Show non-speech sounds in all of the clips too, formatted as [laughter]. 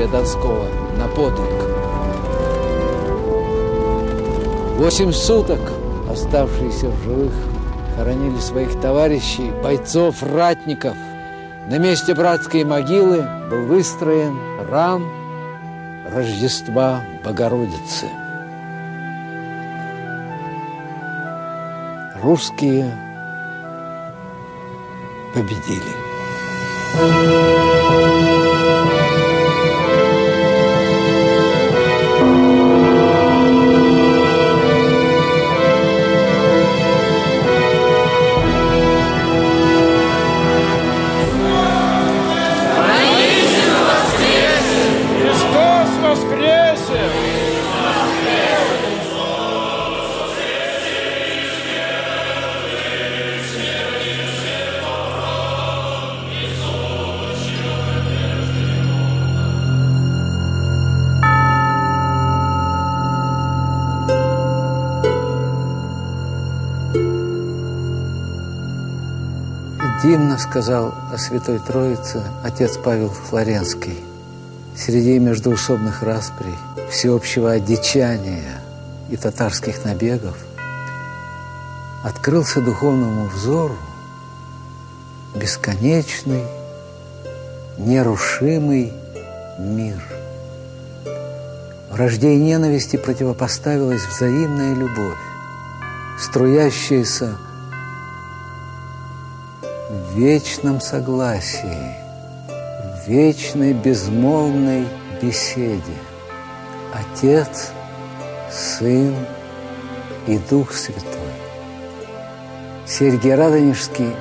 Игоря Донского на подвиг. Восемь суток оставшиеся в живых хоронили своих товарищей, бойцов, ратников. На месте братской могилы был выстроен рам Рождества Богородицы. Русские победили. Дивно сказал о Святой Троице отец Павел Флоренский. Среди междуусобных расприй, всеобщего одичания и татарских набегов открылся духовному взору бесконечный, нерушимый мир. Вражде и ненависти противопоставилась взаимная любовь, струящаяся в вечном согласии, в вечной безмолвной беседе. Отец, Сын и Дух Святой. Сергий Радонежский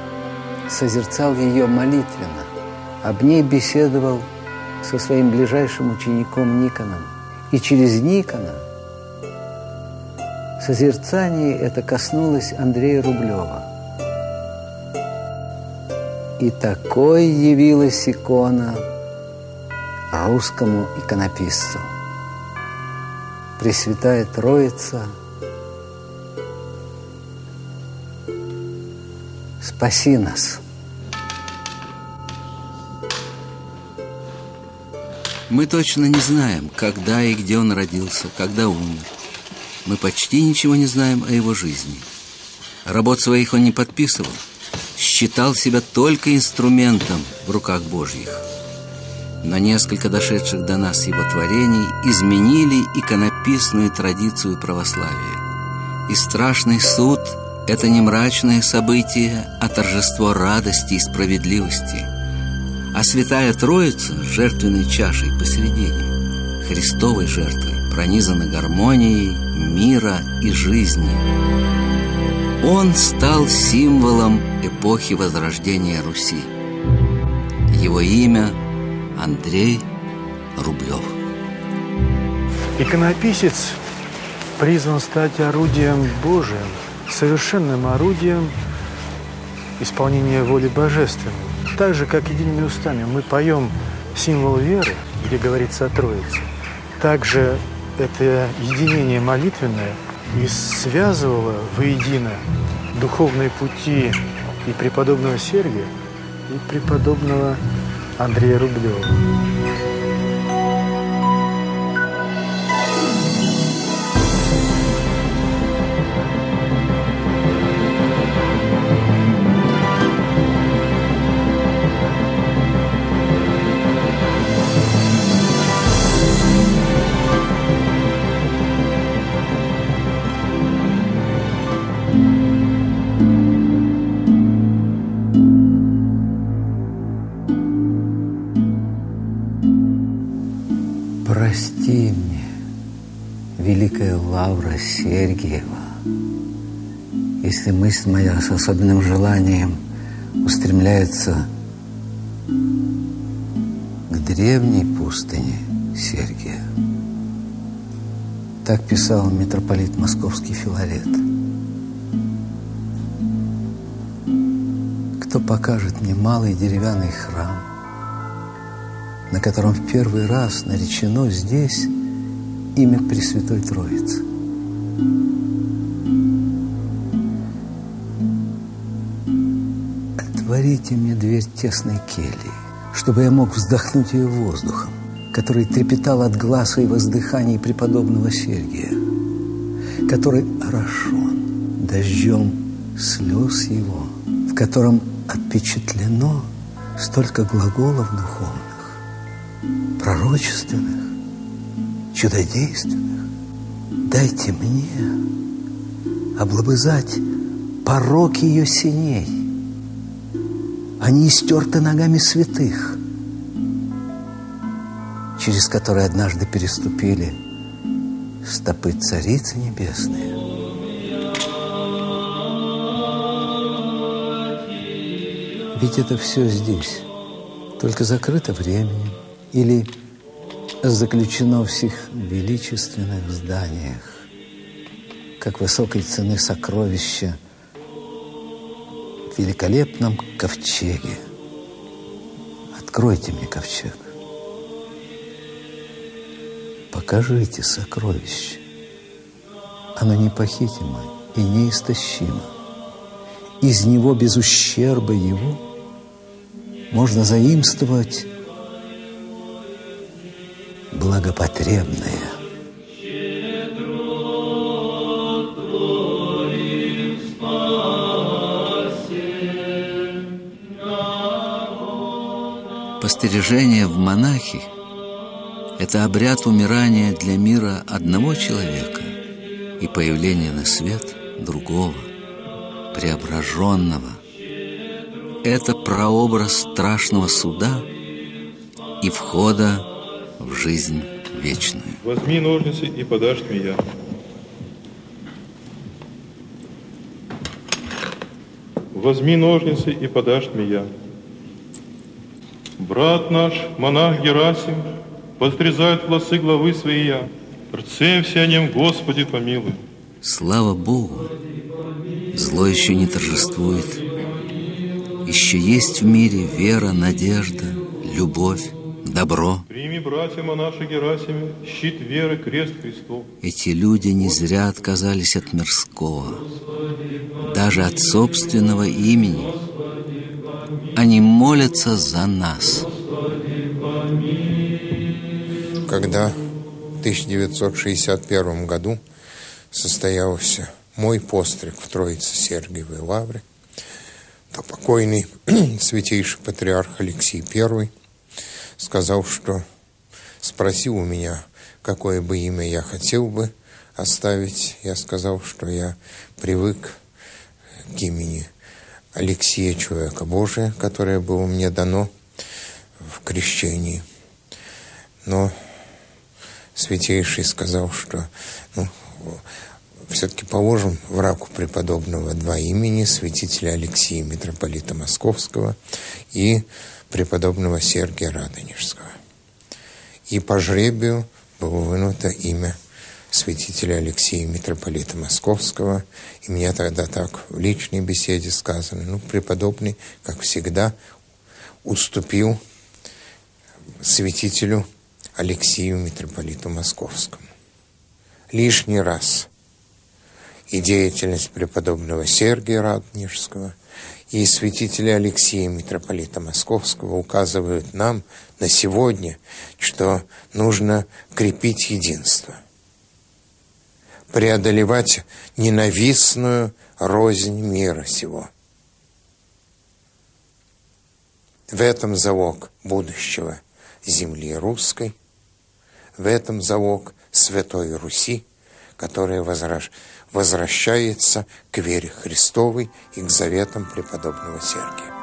созерцал ее молитвенно, об ней беседовал со своим ближайшим учеником Никоном. И через Никона созерцание это коснулось Андрея Рублева. И такой явилась икона русскому иконописцу. Пресвятая Троица, спаси нас. Мы точно не знаем, когда и где он родился, когда умер. Мы почти ничего не знаем о его жизни. Работ своих он не подписывал – считал себя только инструментом в руках Божьих. Но несколько дошедших до нас его творений изменили иконописную традицию православия. И страшный суд – это не мрачное событие, а торжество радости и справедливости. А Святая Троица – жертвенной чашей посередине, Христовой жертвой, пронизана гармонией мира и жизни. Он стал символом эпохи возрождения Руси. Его имя Андрей Рублев. Иконописец призван стать орудием Божиим, совершенным орудием исполнения воли Божественной. Так же, как едиными устами мы поем символ веры, где говорится о Троице, также это единение молитвенное и связывало воедино духовные пути и преподобного Сергия, и преподобного Андрея Рублева. Великая Лавра Сергиева, если мысль моя с особенным желанием устремляется к древней пустыне Сергия. Так писал митрополит Московский Филарет. Кто покажет мне малый деревянный храм, на котором в первый раз наречено здесь имя Пресвятой Троицы. Отворите мне дверь тесной кельи, чтобы я мог вздохнуть ее воздухом, который трепетал от глаза и воздыханий преподобного Сергия, который орошен дождем слез его, в котором отпечатлено столько глаголов духовных, пророчественных, чудодейственных. Дайте мне облобызать порог ее синей. Они истерты ногами святых, через которые однажды переступили стопы Царицы Небесные. Ведь это все здесь, только закрыто временем или заключено в всех величественных зданиях, как высокой цены сокровища в великолепном ковчеге. Откройте мне ковчег. Покажите сокровище. Оно непохитимо и неистощимо. Из него без ущерба его можно заимствовать благопотребное. Постережение в монахи – это обряд умирания для мира одного человека и появление на свет другого, преображенного. Это прообраз страшного суда и входа в жизнь вечную. Возьми ножницы и подашь мне я. Возьми ножницы и подашь мне я. Брат наш, монах Герасим, подстрезает волосы главы свои я. Рцем все о нем, Господи, помилуй. Слава Богу! Зло еще не торжествует. Еще есть в мире вера, надежда, любовь, добро. Прими, братья монаши Герасиме, щит веры, крест Христов. Эти люди не зря отказались от мирского, даже от собственного имени. Они молятся за нас. Когда в 1961 году состоялся мой постриг в Троице Сергиевой Лавре, то покойный [clears throat] святейший патриарх Алексей I сказал, что спросил у меня, какое бы имя я хотел бы оставить. Я сказал, что я привык к имени Алексея Человека Божия, которое было мне дано в крещении. Но Святейший сказал, что ну, все-таки положим в раку преподобного два имени, святителя Алексея, митрополита Московского, и преподобного Сергия Радонежского. И по жребию было вынуто имя святителя Алексея, митрополита Московского. И мне тогда так в личной беседе сказано, ну, преподобный, как всегда, уступил святителю Алексею, митрополиту Московскому. Лишний раз и деятельность преподобного Сергия Радонежского и святителя Алексея, митрополита Московского, указывают нам на сегодня, что нужно крепить единство, преодолевать ненавистную рознь мира сего. В этом залог будущего земли русской, в этом залог Святой Руси, которая возвращается к вере Христовой и к заветам преподобного Сергия.